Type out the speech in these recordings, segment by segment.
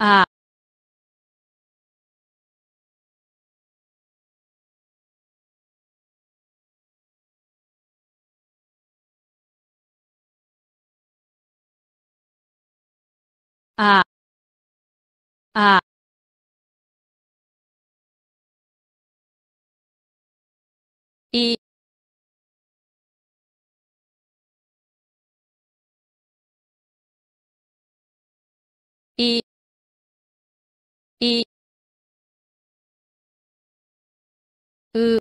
あああいいいう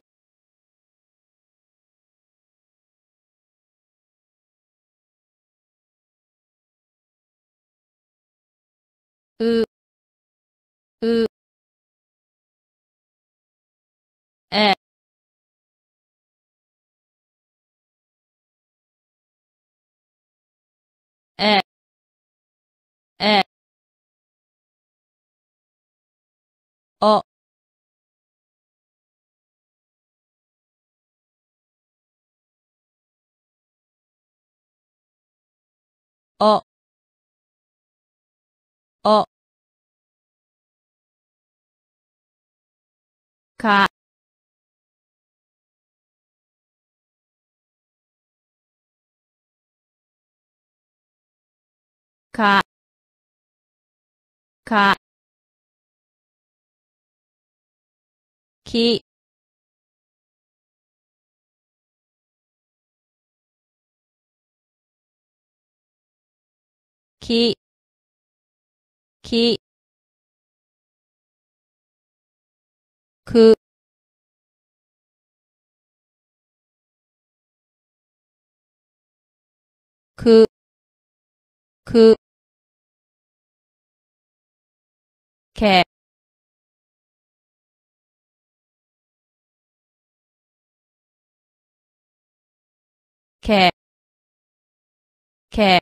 ううえ。え。えおおおか。か。か。き。き。き。く。く。く。け。けけ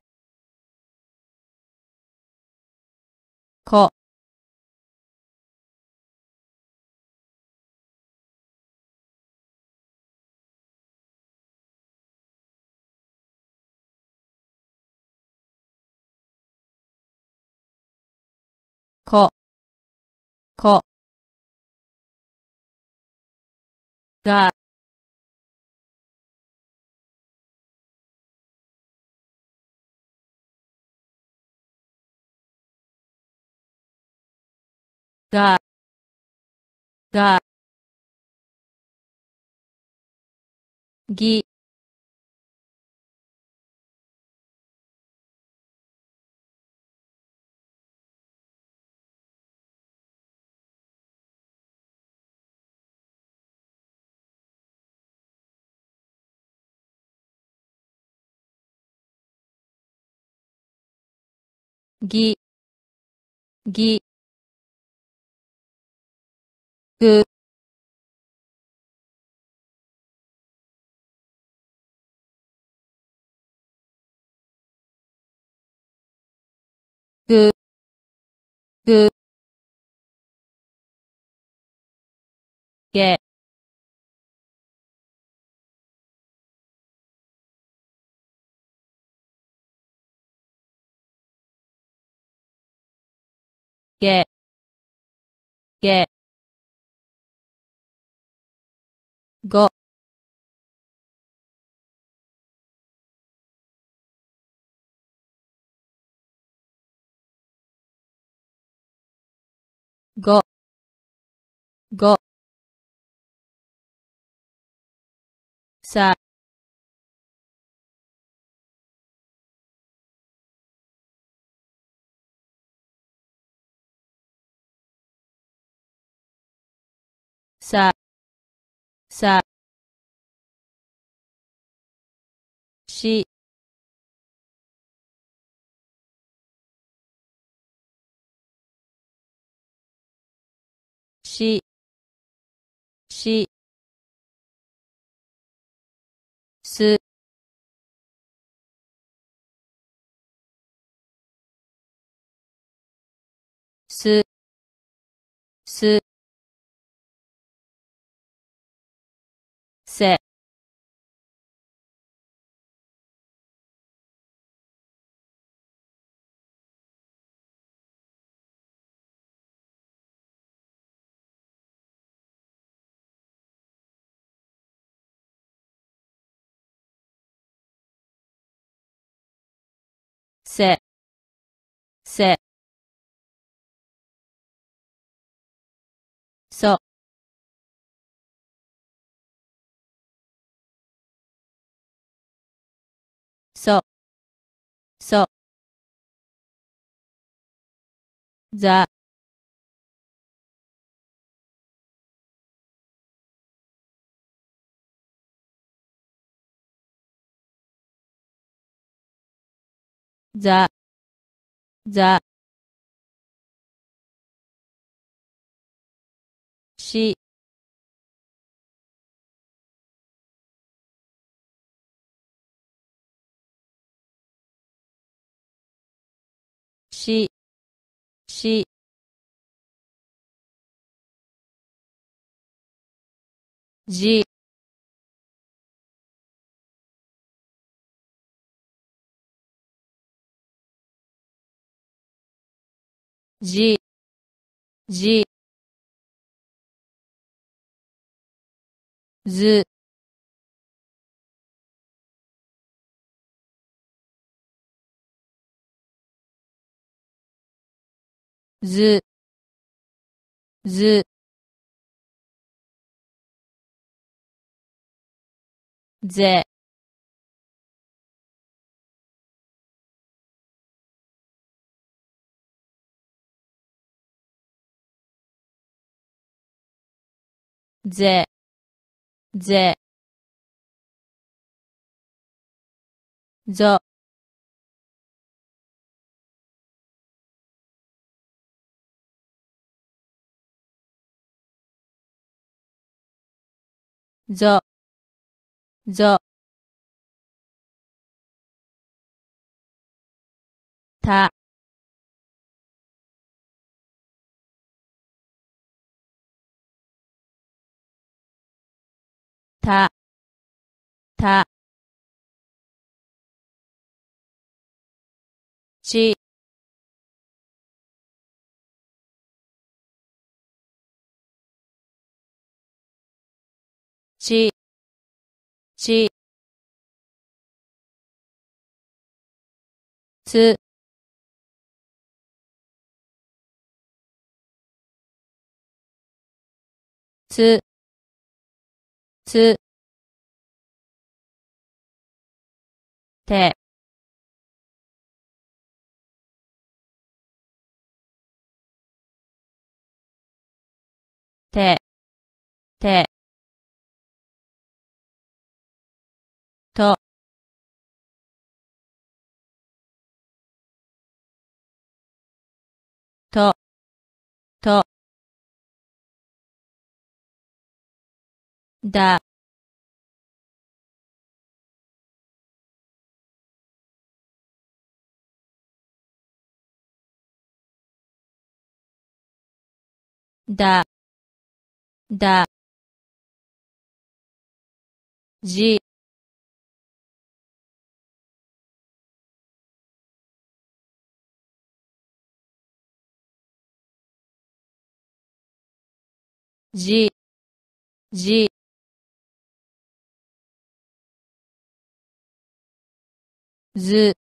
こここがががぎぎぎぐぐぐげげげごごごさささしししすすす。せせ、せ。そ、そ、ざ、ざ、ざ、し、し、し、じ、じ、じ、ず、ず、ず、ぜ、ぜ、ぜ、ぞ、ぞ、ぞ、た、た、た、ち、ち、ち、つ、つ、つ、て、て、て、と、と、と、だ、だ、だ、じ、じ、じ、ず、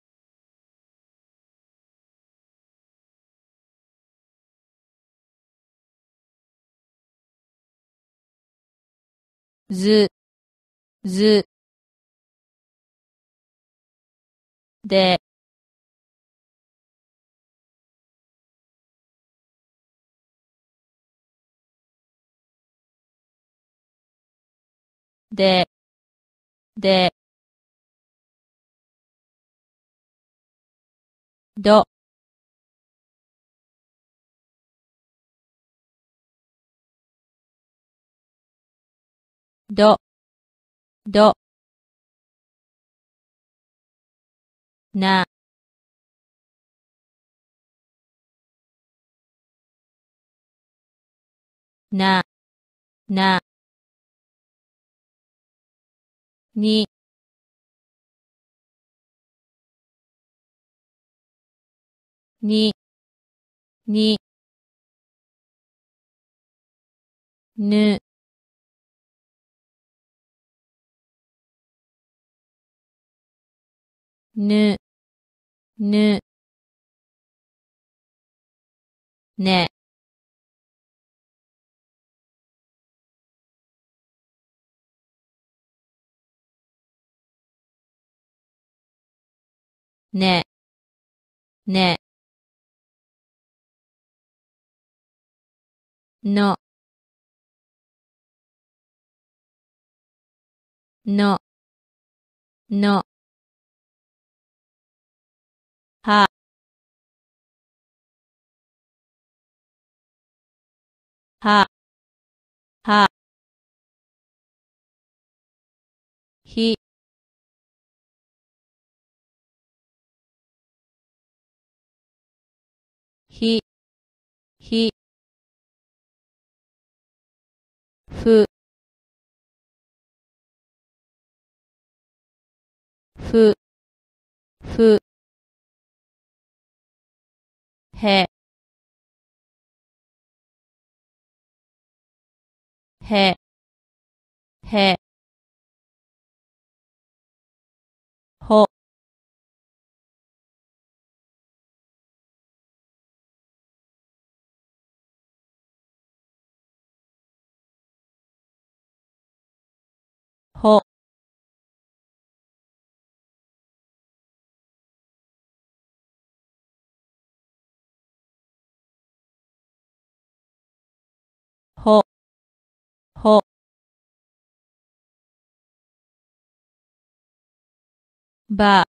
ず、ず、で、で、で、ど、ど、ど、な、な、な、に。に。に。ぬ。ぬ。ぬ。ね。ね、ね、の、の、の、は、は、は、ひ、ひ、ひ、ふ、ふ、ふ、へ、へ、へ、ほ、ば、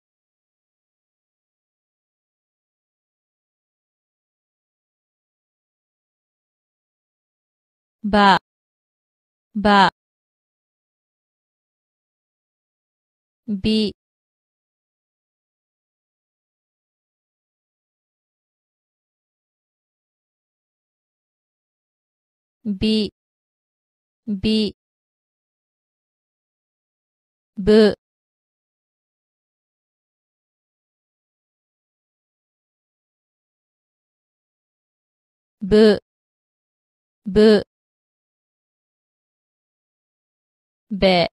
ば、ば、び、び、び、ぶ、ぶ、ぶ、べ、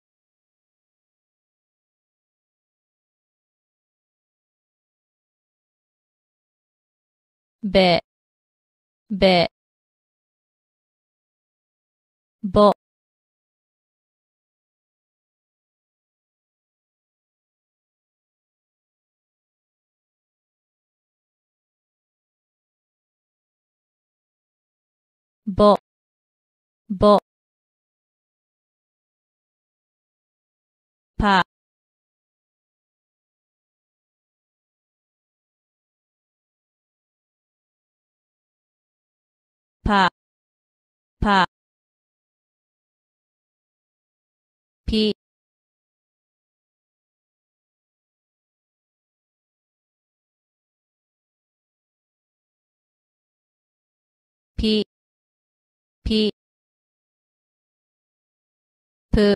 べ、べ、ぼ、 โบ โบพาพาพาพีพี ぷ、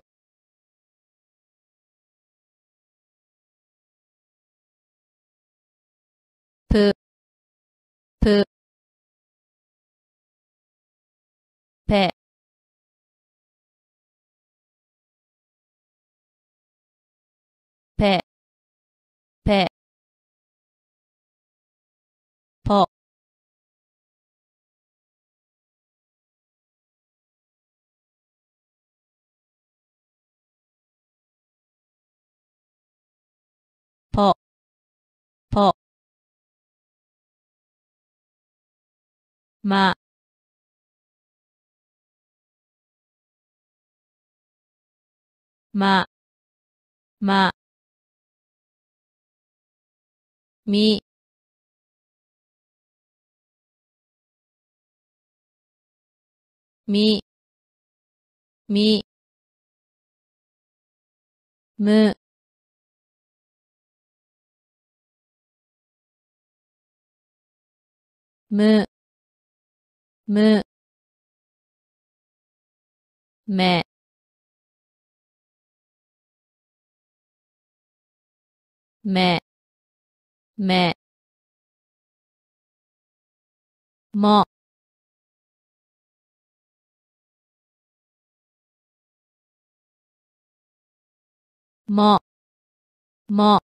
ぷ、ぷ、ぺ、ぺ、ぺ、ぽ、ぽ、ぽ、ま、ま、ま、み、み、み、む、む、む、め、め、め、も、も、も、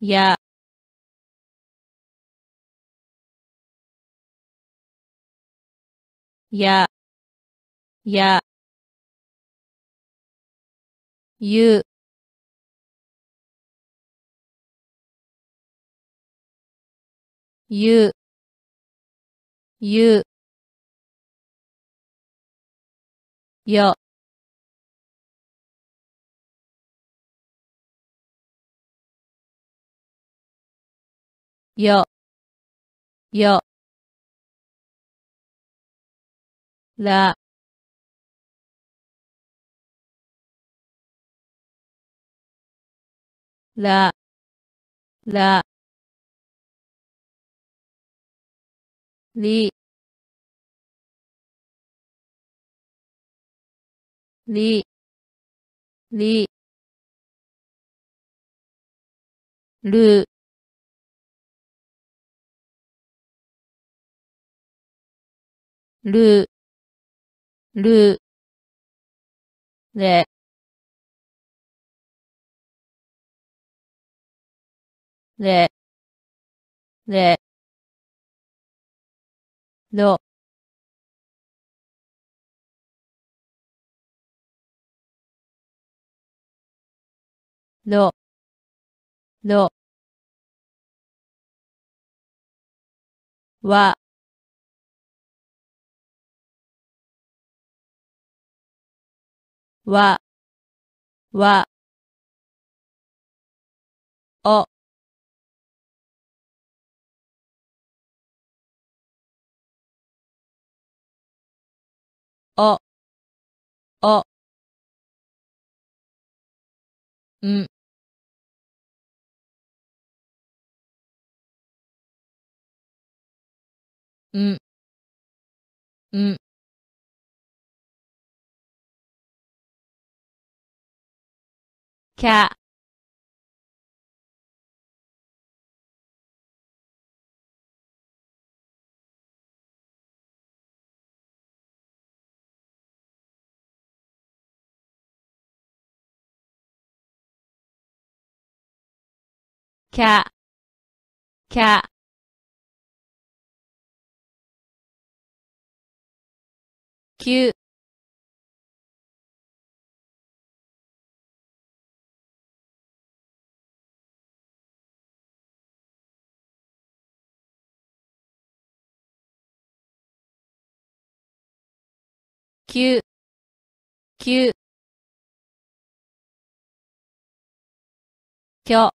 や、や、や、ゆ、ゆ、ゆ、よ、よ、よ、ら、ら、ら、り、り、り、る、る、る、れ、れ、れ、ろ、ろ、ろ、わ、わ、わ、お、お、お、ん、ん、ん、きゃ、きゃ、きゃ、きゅ、きゅ、きゅ、きょ、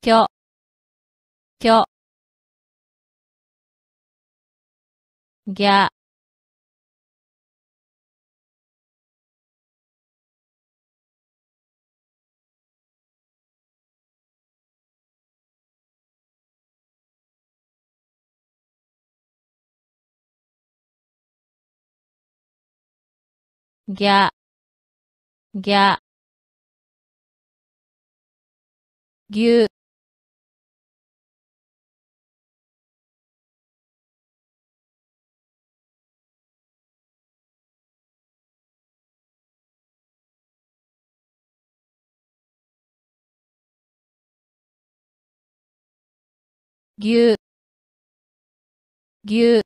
きょ、きょ、ぎゃ、ぎゃ、ぎゃ、ぎゅ、ぎゅ、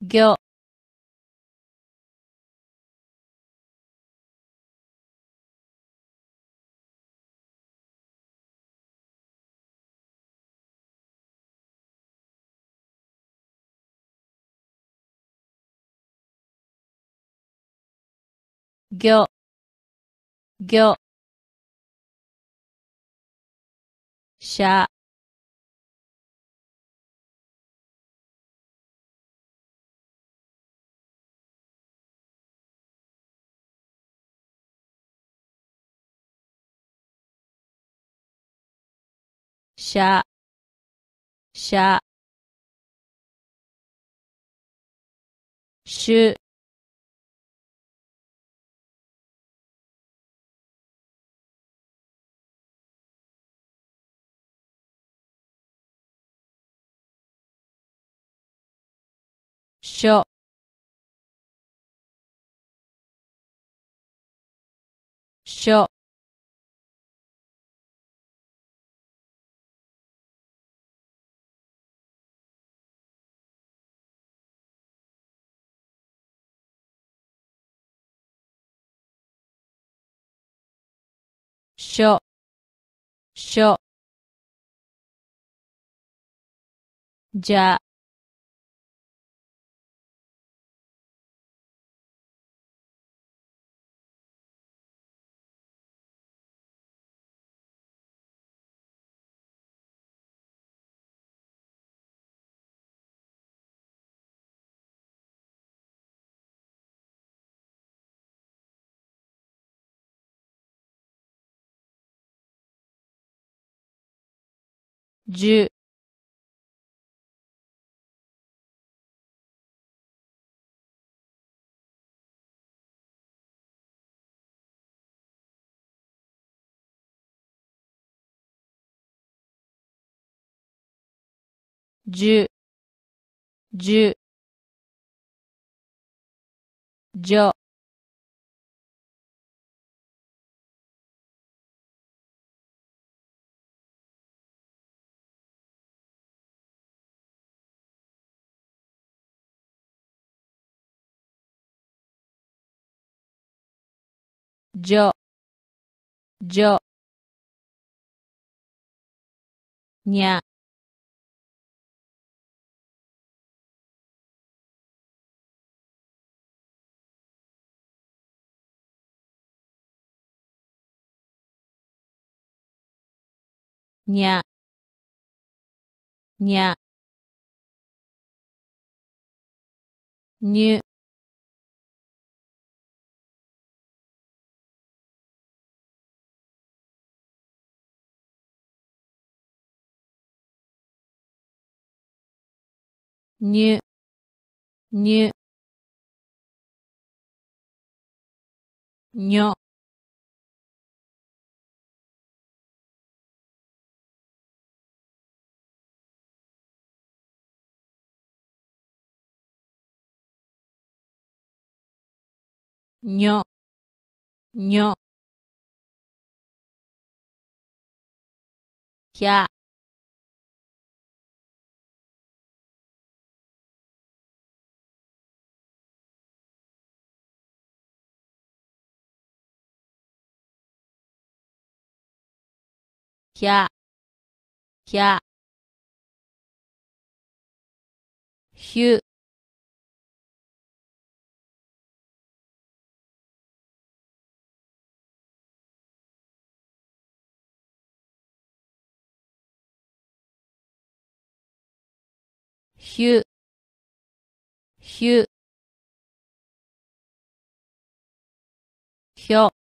ぎ、ょ、ぎょ、ぎょ、しゃ、しゃしゅしょ。しょ。しょ、しょ、じゃ、じゅ、じゅ、じゅ、じょ、じょ、じょ、にゃ、にゃ、にゃ、にゅ、にゅ、にゅ、にょ、ひゃ、ひゃ、ひ、ゅ、ひゅ、ひゅ、ひょ、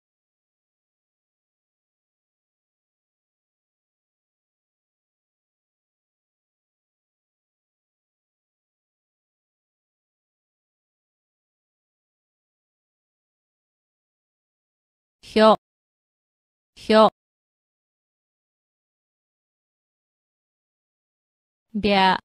ひょ、ひょ、びゃ、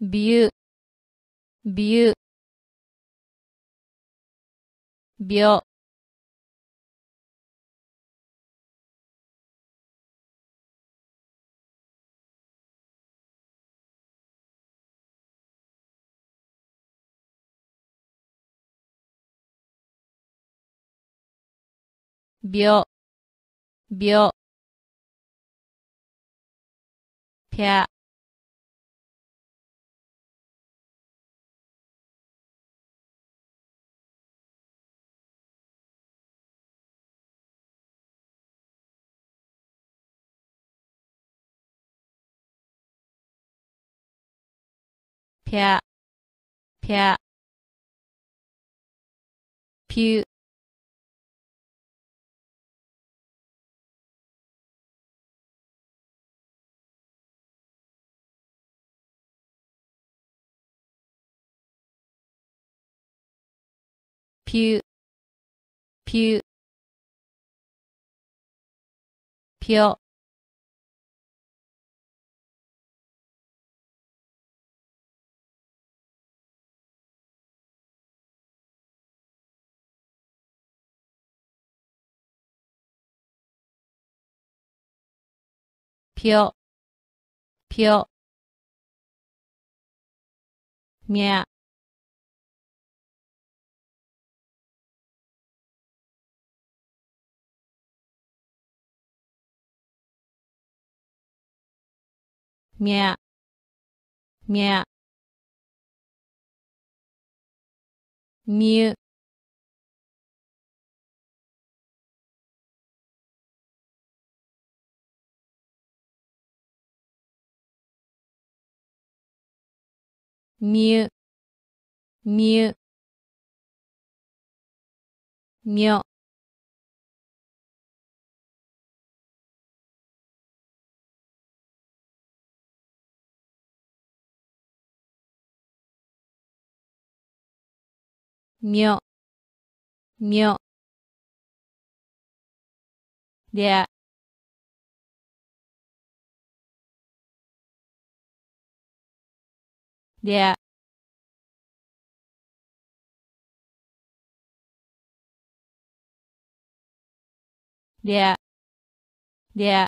びゃ、びゃ、びゅ、びゅ、びゅ、びょ、びょ、びょ、ぴゃ、ぴゃ、ぴゃ、ぴゅ、ぴ ゅ、ぴゅ、ぴょ、ぴょ、ぴょ、みゃ、みゃ、みゃ、みゅ、みゅ、みゅ、みょ、みょ、みょ、りゃ、りゃ、りゃ、りゃ、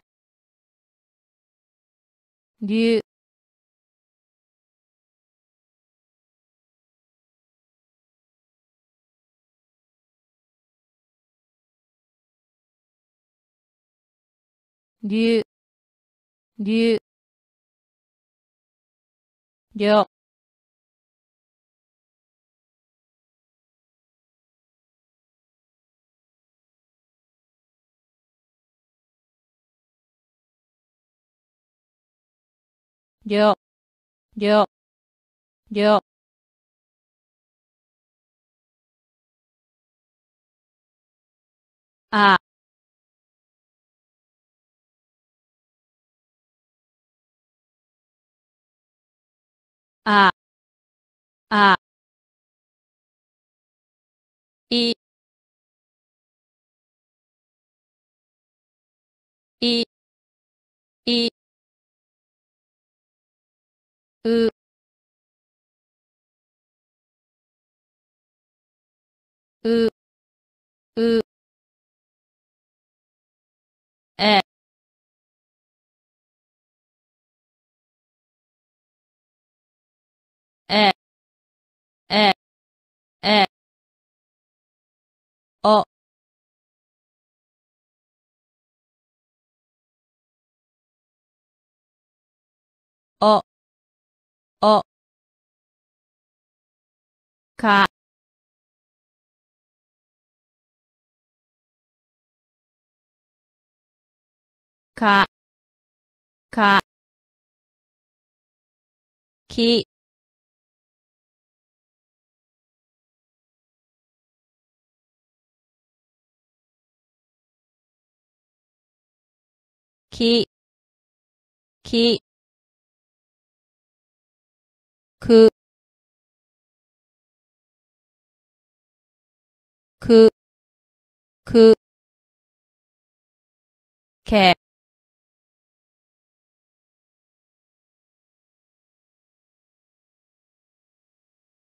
りゅう、りゅう、りゅう、りょ、 りょ、りょ、りょ、あ、あ、う、う、う、え、え、え、え、お、お、お、か、か、か、き、き、き、く、く、く、け、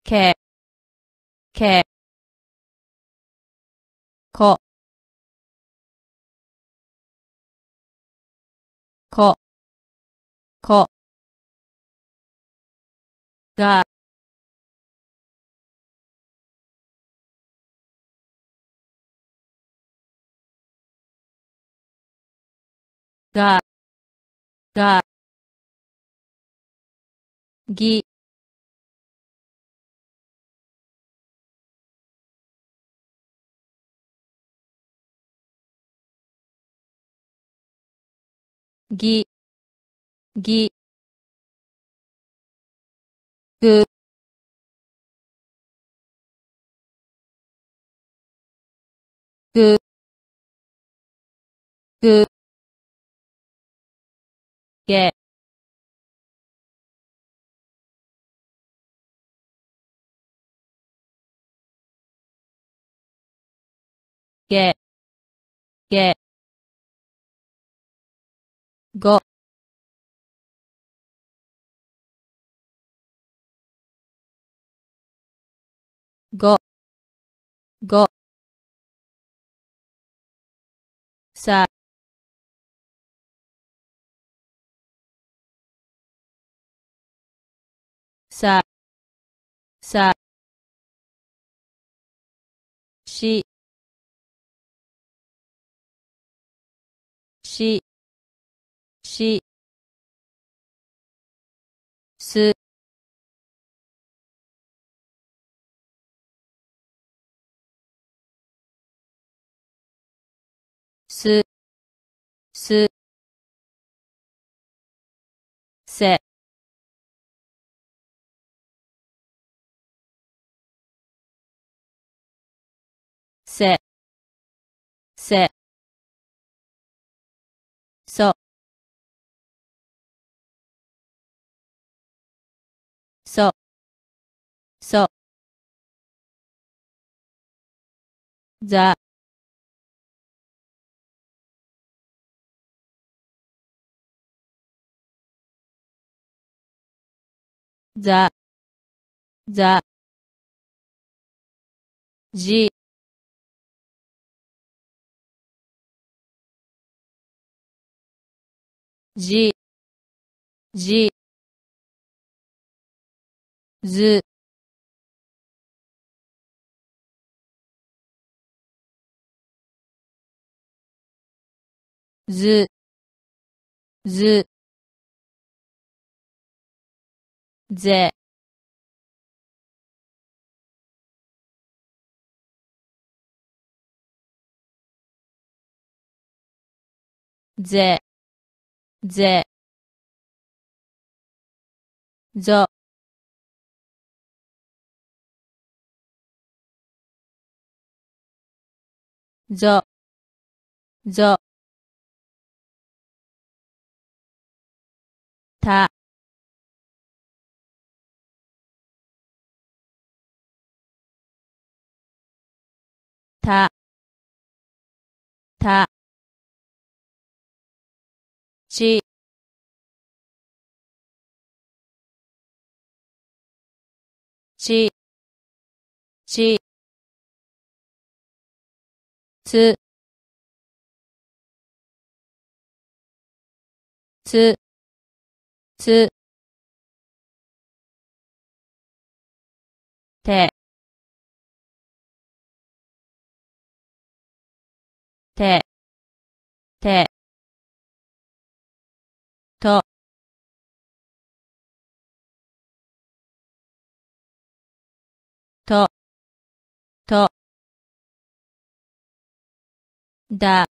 け、け、こ、こ、こ、が、が、が、ぎ、ぎ、ぎ、ぐ、ぐ、ぐ、げ、げ、げ、ご、ご、ご、さ、さ、さ、し、し、し、す、す、す、せ、せ、せ、そ、そ、そ、ざ、ざ、ざ、じ、じ、じ、ず、ず、ず、ぜ、ぜ、ぜ、ぞ、ぞ、ぞ、た、た、た、ち、ち、ち、つ、つ、つ、て、と、と、と、だ、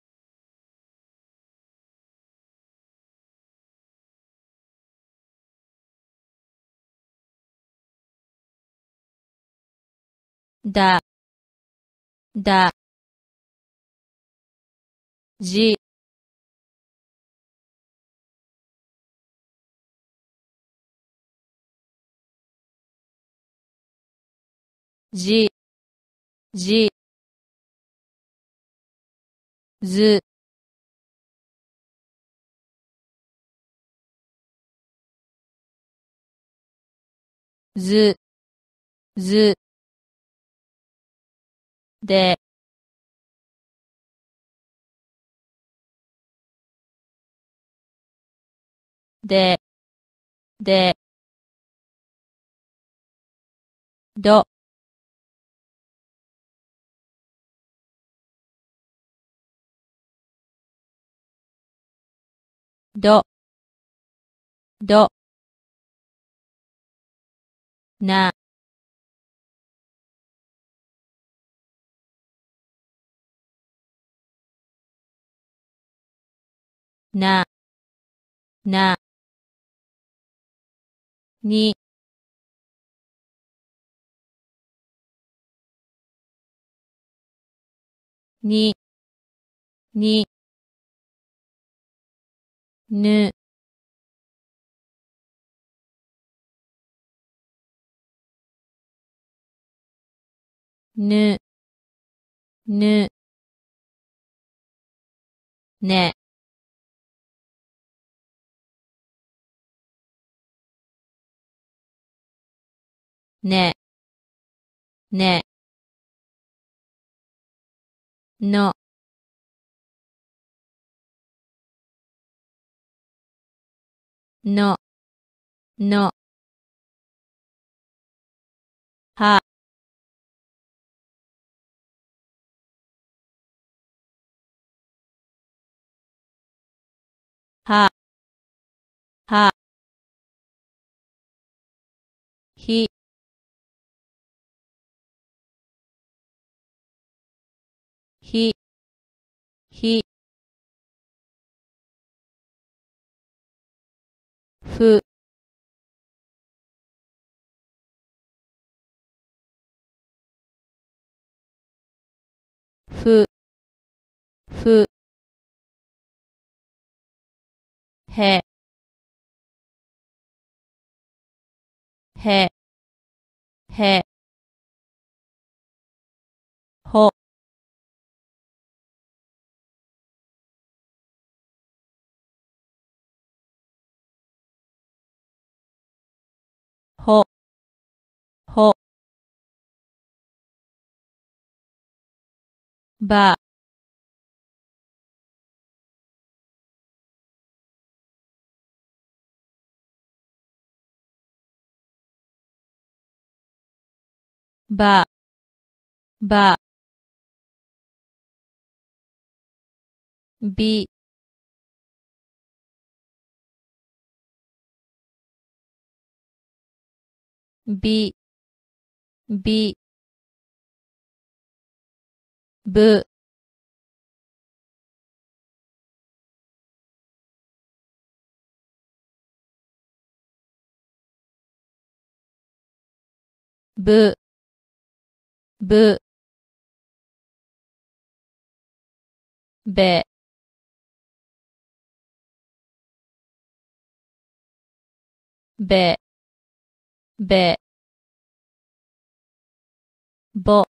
だ、だ、じ、じ、じ、ず、ず、ず、で、で、で、ど、ど、ど、な、な、な、に、に、に、ぬ、ぬ、ぬ、ね、ね、ね、の、の、の、は、は、は、ひ、ひ、ひ、ふ、ふ、ふ、へ、へ、へ、ば、ば、ば、び、び、び、ぶ、ぶ、ぶ、べ、べ、べ、ぼ、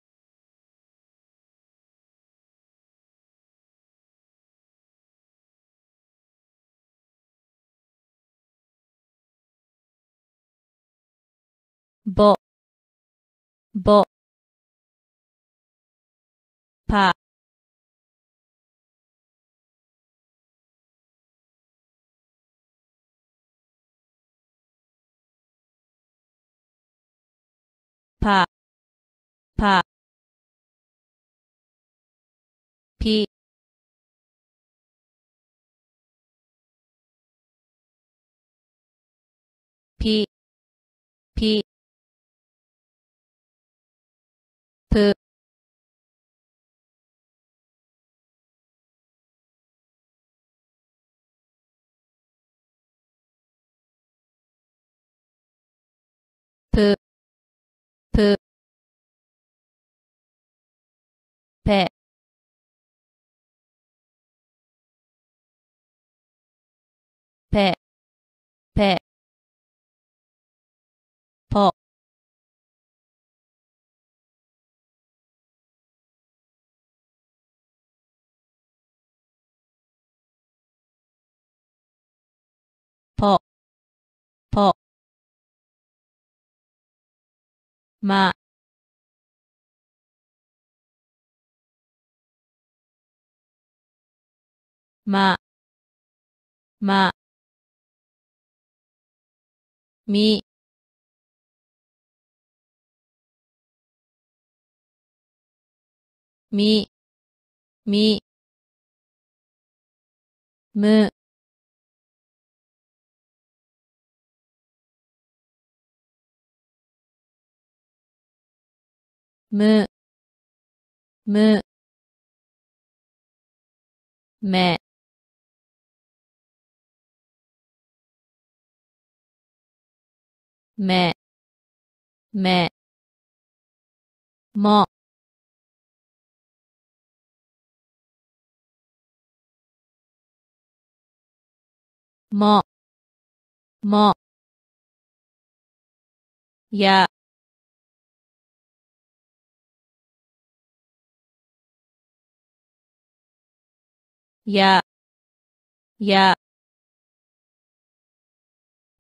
โบโบพาพาพาพีพีพี ぷ、ぷ、ぺ、ぺ、ぺ、ぽ、ぽ、ぽ、ま、ま、ま、み、み、み、む、む、む、め、め、め、も、も、も、や、や、や、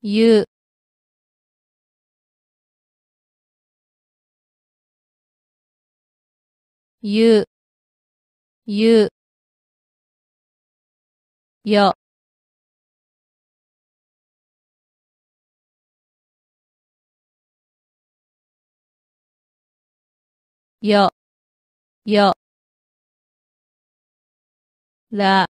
ゆ、ゆ、ゆ、よ、よ、よ、ら、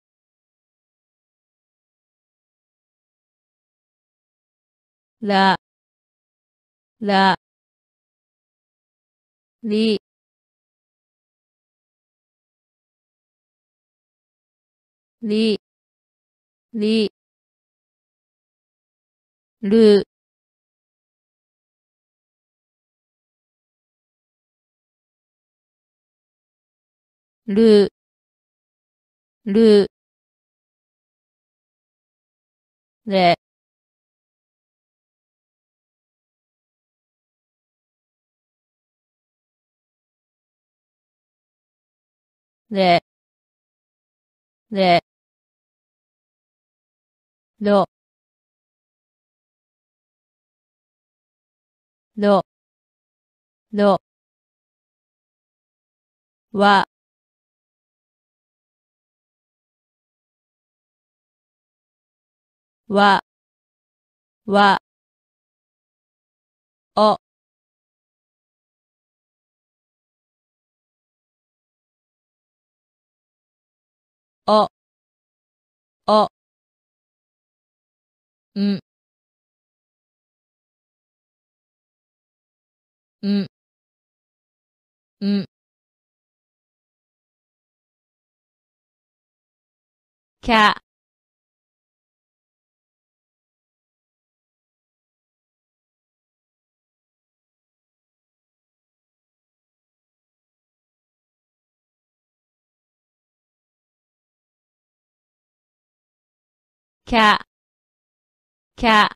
ら、ら、り、り、り、る、る、る、れ、れ、れ、ろ、ろ、ろ、わ、わ、わ、お、お、お、ん、ん、ん、きゃ、きゃ、きゃ、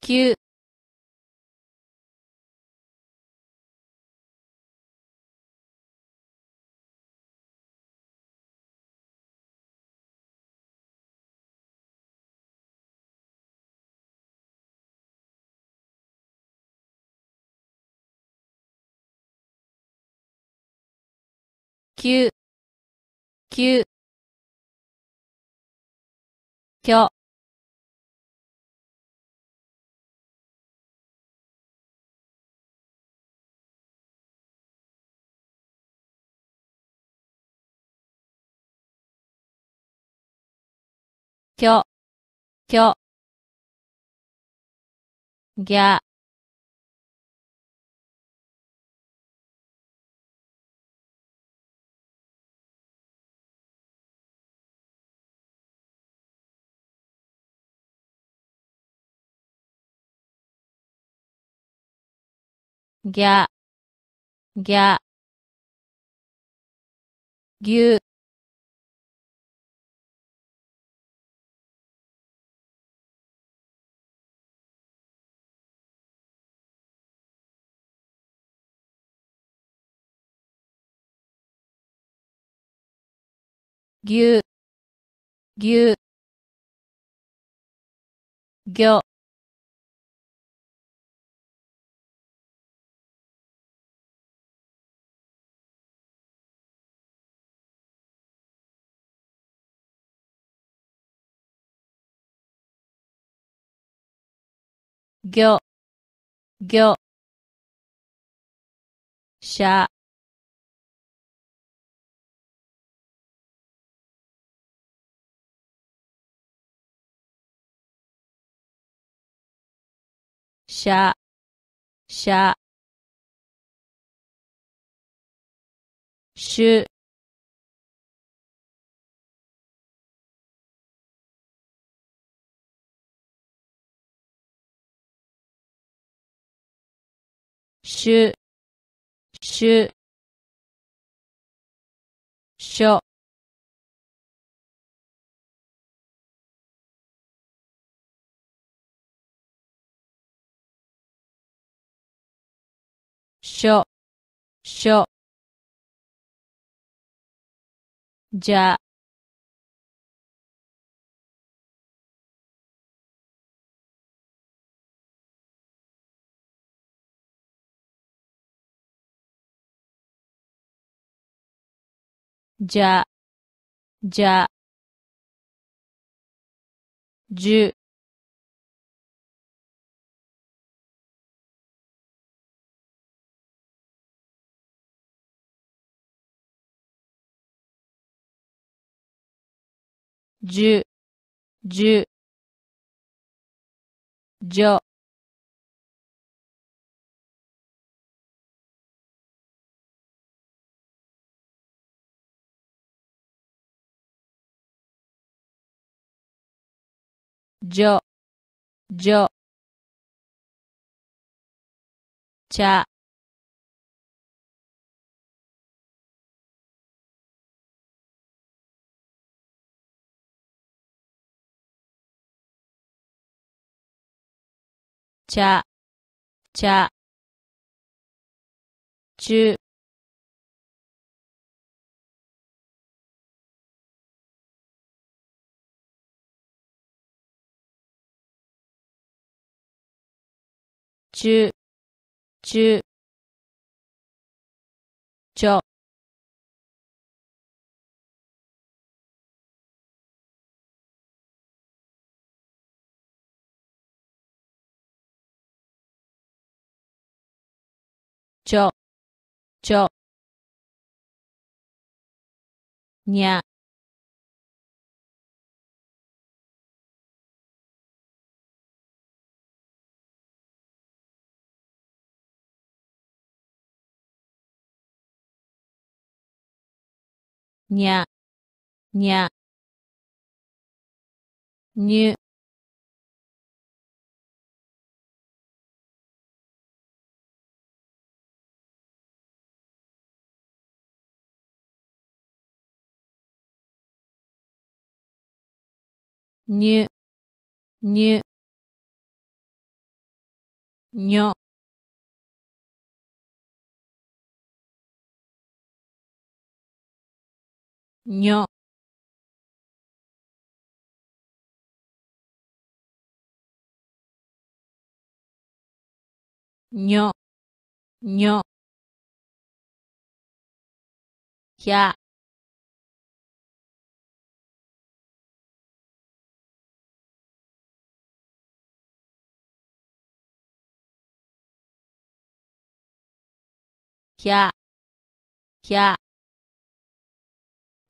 きゅ、きゅ、きゅ、きょ、きょ、きょ、ぎゃ、ぎゃ、ぎゃ、ぎゅ、ぎゅ、ぎゅ、ぎょ、ぎょ、ぎょ、しゃ、しゃ、しゃ、しゅ、しゅ、しゅ、しょ、しょ、しょ、じゃあ、じゃ、じゃ、じゅ、じゅ、じゅ、じょ、じょ、じょ、ちゃ、ちゃ、ちゃ、ちゅ、ちゅ、ちゅ、ちょ、ちょ、ちょ、にゃ、にゃ、にゃ、にゅ、にゅ、にゅ、にょ、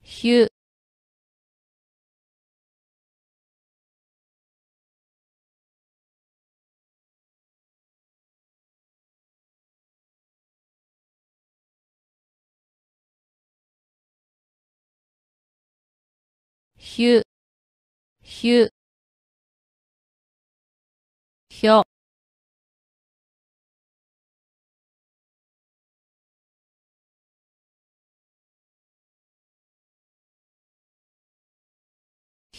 にょ、にょ、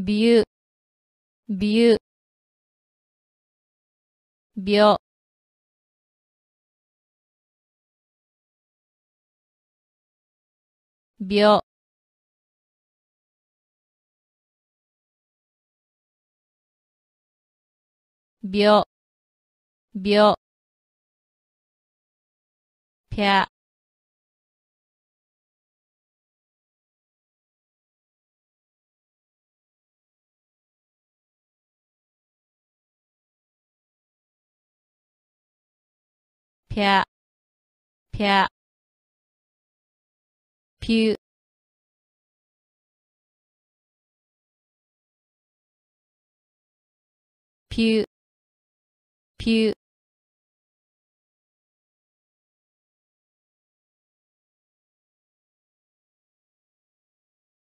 びゅ、びゅ、びょ、びょ、びょ、びょ、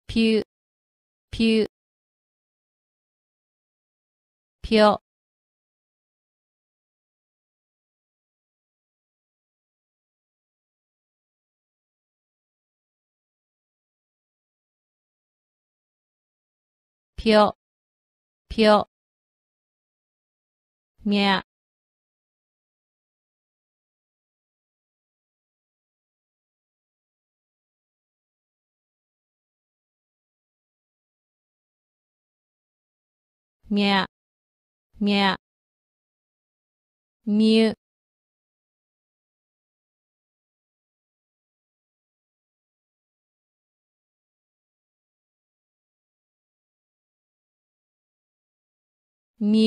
ぴゃ、ぴゃ、ぴゃ、ぴゅ、ピ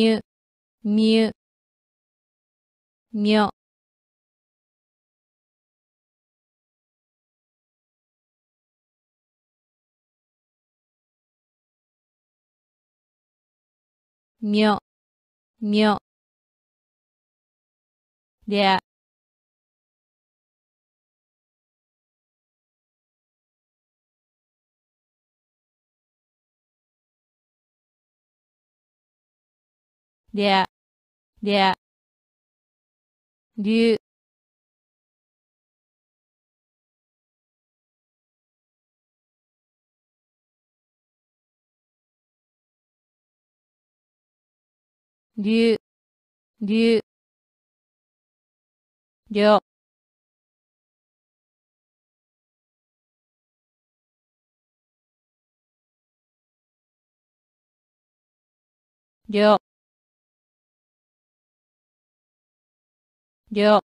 ュー、ピュー、ピ りゃ、りゃ、りゃ、りゅう、りゅう、りゅう、りょ、りょ、りょ、